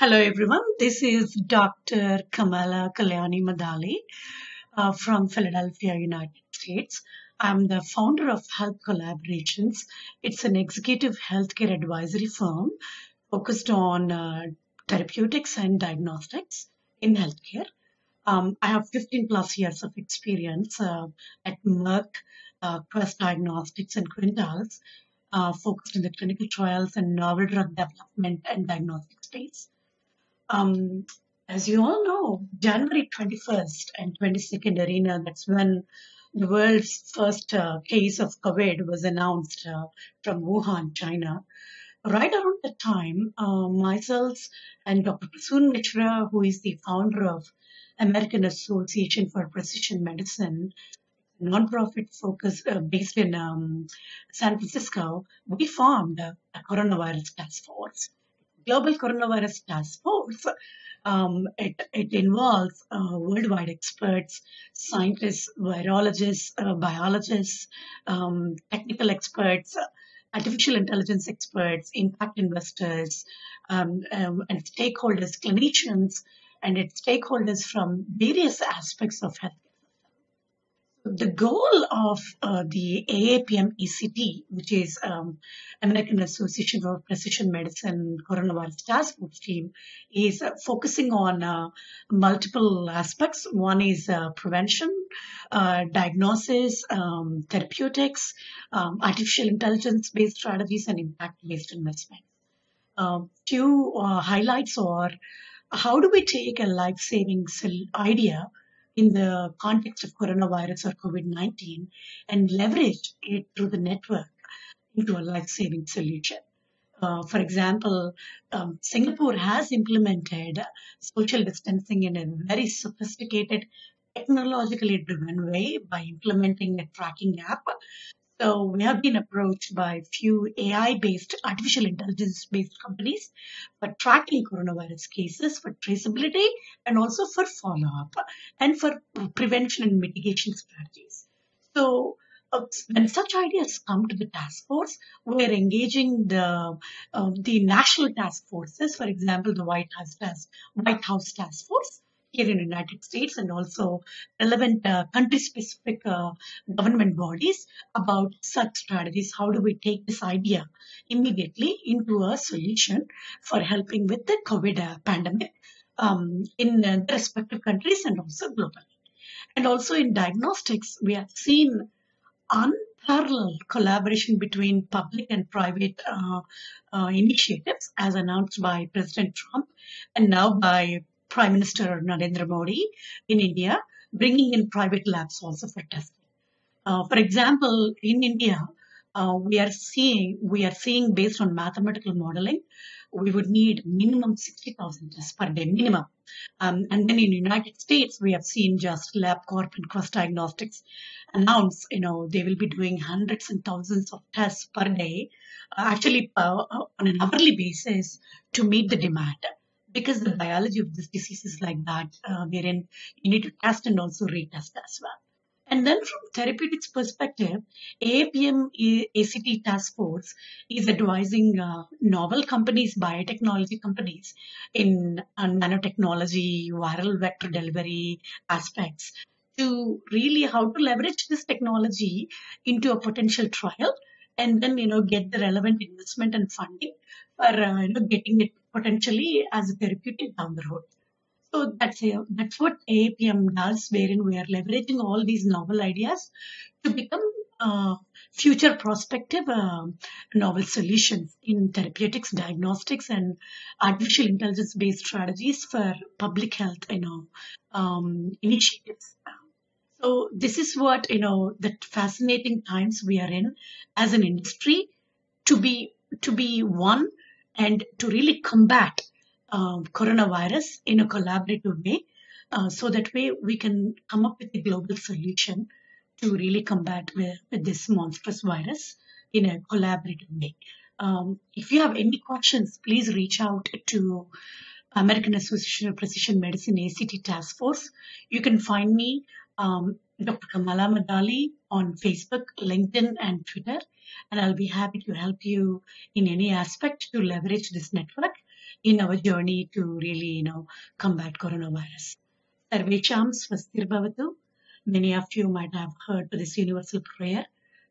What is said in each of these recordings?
Hello, everyone. This is Dr. Kamala Kalyani Madali uh, from Philadelphia, United States. I'm the founder of Health Collaborations. It's an executive healthcare advisory firm focused on uh, therapeutics and diagnostics in healthcare. Um, I have 15 plus years of experience uh, at Merck, uh, Quest Diagnostics, and Quintiles, uh, focused in the clinical trials and novel drug development and diagnostic space. Um, as you all know, January 21st and 22nd arena, that's when the world's first uh, case of COVID was announced uh, from Wuhan, China. Right around that time, uh, myself and Dr. Prasun Mishra, who is the founder of American Association for Precision Medicine, nonprofit focus uh, based in um, San Francisco, we formed a coronavirus task force. Global Coronavirus Task Force. Um, it, it involves uh, worldwide experts, scientists, virologists, uh, biologists, um, technical experts, artificial intelligence experts, impact investors, um, um, and stakeholders, clinicians, and its stakeholders from various aspects of health the goal of uh, the AAPM ACT, which is um, American Association for Precision Medicine Coronavirus Task Force team, is uh, focusing on uh, multiple aspects. One is uh, prevention, uh, diagnosis, um, therapeutics, um, artificial intelligence based strategies, and impact based investment. Um, few uh, highlights are how do we take a life saving idea in the context of coronavirus or COVID 19 and leverage it through the network into a life saving solution. Uh, for example, um, Singapore has implemented social distancing in a very sophisticated, technologically driven way by implementing a tracking app so we have been approached by a few AI-based, artificial intelligence-based companies for tracking coronavirus cases, for traceability, and also for follow-up, and for prevention and mitigation strategies. So uh, when such ideas come to the task force, we're engaging the uh, the national task forces, for example, the White House task White House task force, here in the United States and also relevant uh, country-specific uh, government bodies about such strategies. How do we take this idea immediately into a solution for helping with the COVID uh, pandemic um, in uh, the respective countries and also globally? And also in diagnostics, we have seen unparalleled collaboration between public and private uh, uh, initiatives as announced by President Trump and now by Prime Minister Narendra Modi in India, bringing in private labs also for testing. Uh, for example, in India, uh, we are seeing we are seeing based on mathematical modeling, we would need minimum 60,000 tests per day minimum. Um, and then in United States, we have seen just LabCorp and Quest Diagnostics announce, you know, they will be doing hundreds and thousands of tests per day, uh, actually uh, on an hourly basis to meet the demand because the biology of this disease is like that, uh, wherein you need to test and also retest as well. And then from therapeutics perspective, AAPM ACT task force is advising uh, novel companies, biotechnology companies in uh, nanotechnology, viral vector delivery aspects to really how to leverage this technology into a potential trial and then, you know, get the relevant investment and funding for, uh, you know, getting it potentially as a therapeutic down the road. So that's a, that's what AAPM does, wherein we are leveraging all these novel ideas to become uh, future prospective uh, novel solutions in therapeutics, diagnostics, and artificial intelligence-based strategies for public health, you know, um, initiatives. So this is what you know the fascinating times we are in as an industry to be to be one and to really combat um, coronavirus in a collaborative way. Uh, so that way we can come up with a global solution to really combat with, with this monstrous virus in a collaborative way. Um, if you have any questions, please reach out to American Association of Precision Medicine ACT Task Force. You can find me, um, Dr. Kamala Madali, on Facebook, LinkedIn, and Twitter and I'll be happy to help you in any aspect to leverage this network in our journey to really, you know, combat coronavirus. Sarvesham Swastir Bhavatu. Many of you might have heard this universal prayer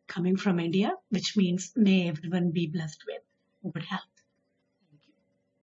coming from India, which means may everyone be blessed with good health.